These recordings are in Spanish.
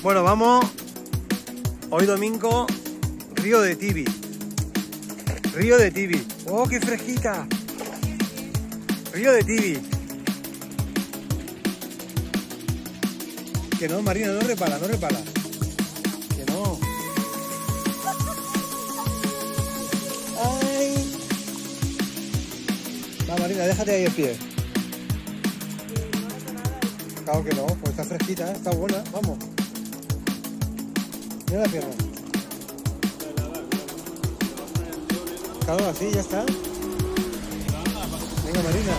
Bueno, vamos. Hoy domingo, Río de Tibi. Río de Tibi. ¡Oh, qué fresquita! Río de Tibi. Que no, Marina, no repala, no repala. Que no. ¡Ay! Va, Marina, déjate ahí el pie. Claro que no, pues está fresquita, ¿eh? está buena, vamos. Mira la pierna. Claro, así, ya está. Venga, Marina.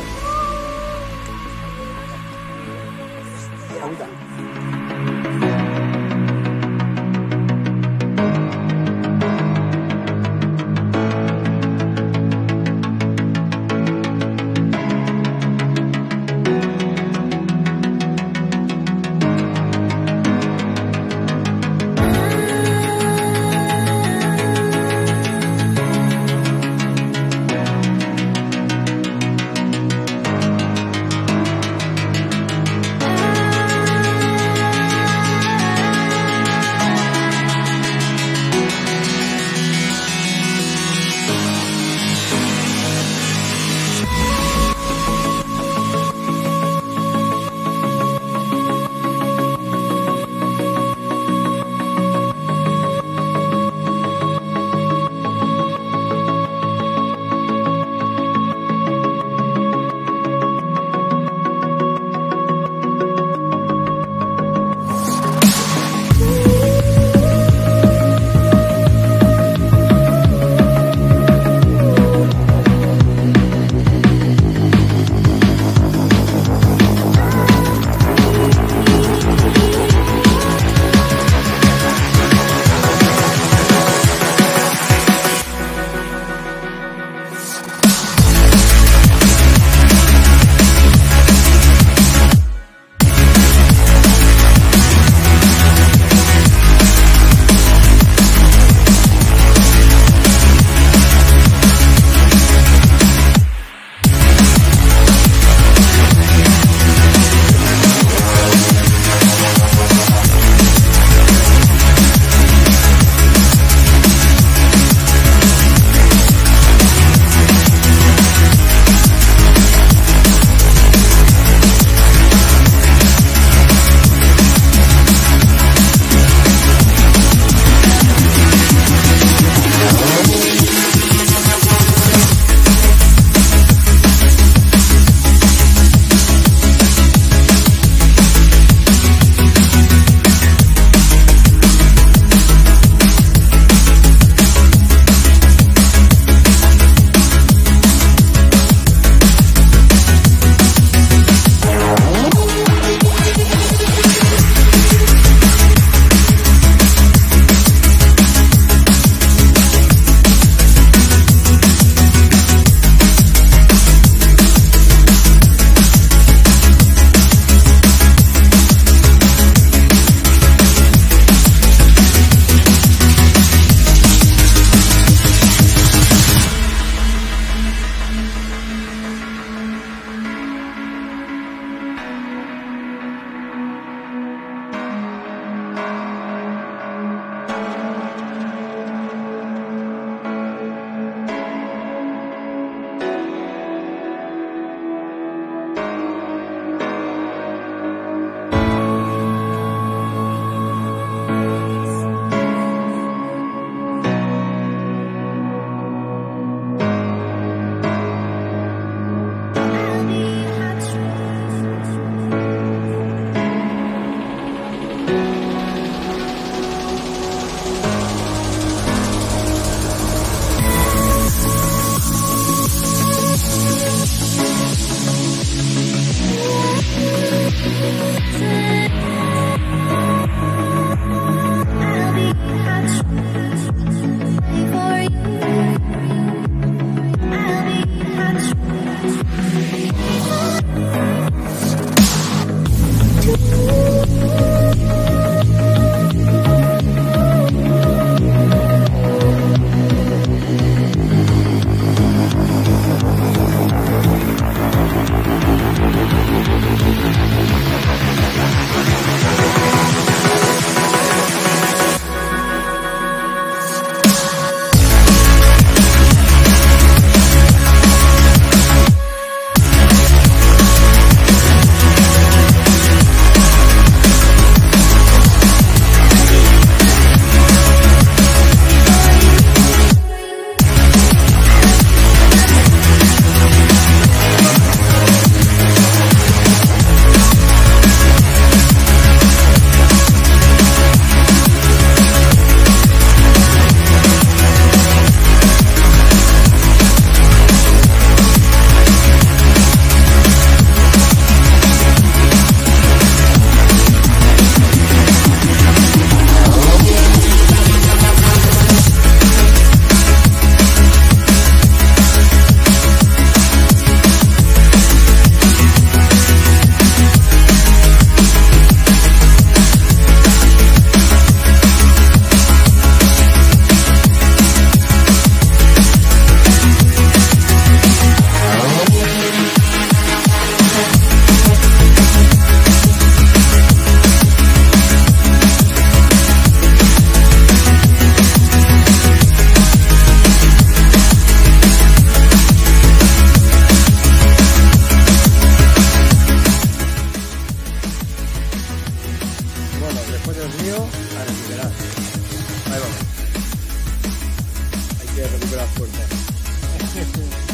queda do braço.